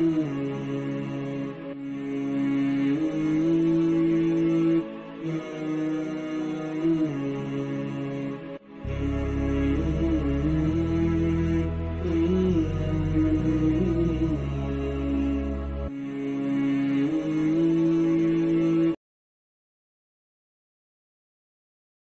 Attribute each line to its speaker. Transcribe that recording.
Speaker 1: Mm-hmm.